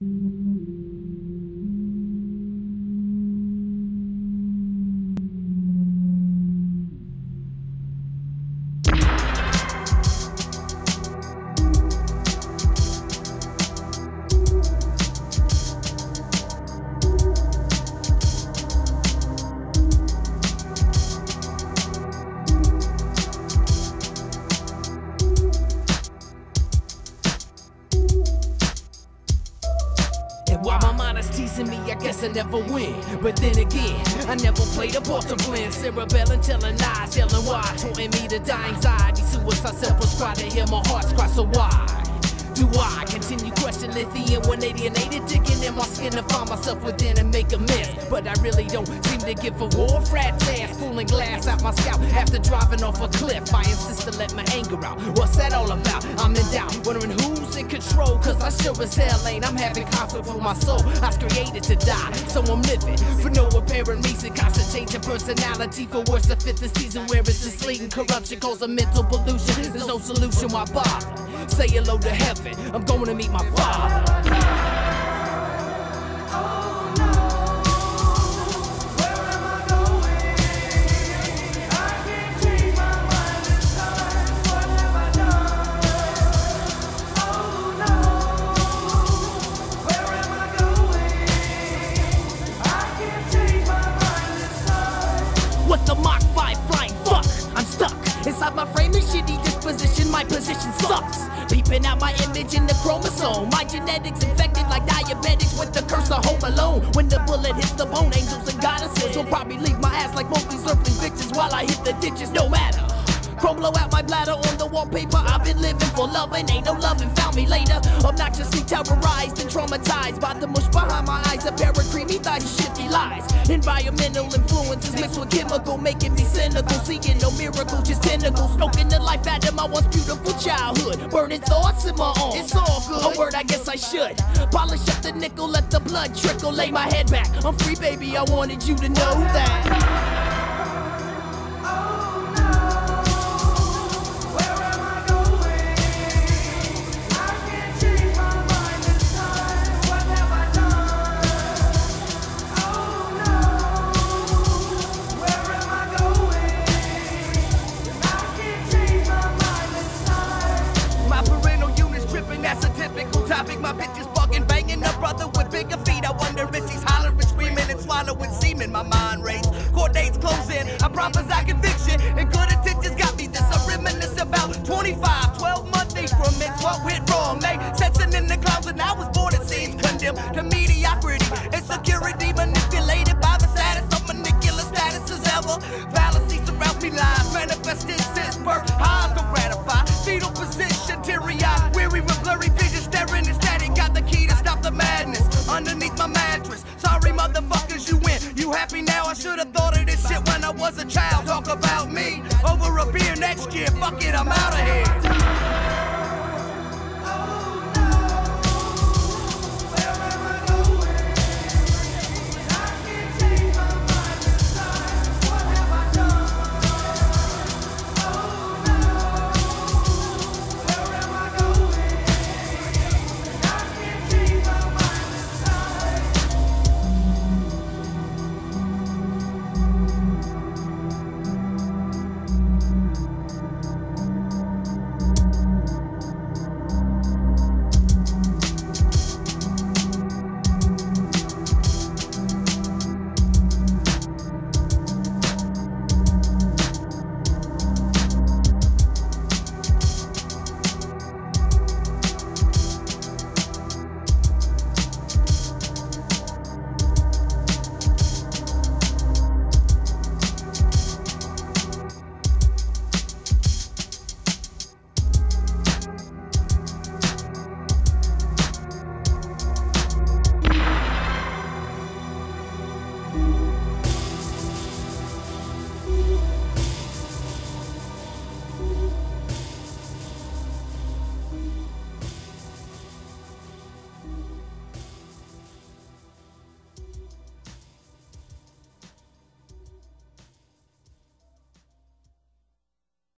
And is teasing me, I guess I never win. But then again, I never played a part to blend. Cerebellum telling lies, yelling why, taunting me to die anxiety. Suicide self-prescribed to hear my heart cry, so why? Do I continue crushing lithium 188 digging in my skin to find myself within and make a mess? But I really don't seem to give a war frat ass, pulling glass out my scalp after driving off a cliff. I insist to let my anger out. What's that all about? I'm in doubt, wondering who's in control. Cause I sure as hell ain't. I'm having conflict with my soul. I was created to die, so I'm living for no apparent reason. Constant change of personality for worse. The fifth season where it's and corruption causes a mental pollution. There's no solution, why bother? Say hello to heaven. I'm going to meet my father. Sucks. Peeping out my image in the chromosome. My genetics infected like diabetics with the curse of home alone. When the bullet hits the bone, angels and goddesses will probably leave my ass like most these earthly bitches while I hit the ditches. No matter. Chrome blow out my bladder on the wallpaper. I've been living for love and ain't no loving. Found me later. Obnoxiously terrorized and traumatized by the mush behind my eyes. A pair of creamy thighs shifty lies. Environmental influences mixed with chemical, making me cynical. Seeking no miracle, just tentacles. Stroking the life out of my once beautiful childhood. Burning thoughts in my arms. It's all good. A word I guess I should. Polish up the nickel, let the blood trickle. Lay my head back. I'm free, baby. I wanted you to know that. My bitch is fucking banging a brother with bigger feet. I wonder if she's hollering, screaming, and swallowing semen. My mind race, court dates close in. I promise I conviction, and good intentions got me this. I reminisce about 25, 12 month increments. What went wrong? They sensing in the clouds, and I was born, it seems, condemned to mediocrity. Insecurity manipulated should have thought of this shit when I was a child. Talk about me over a beer next year. Fuck it, I'm out of here.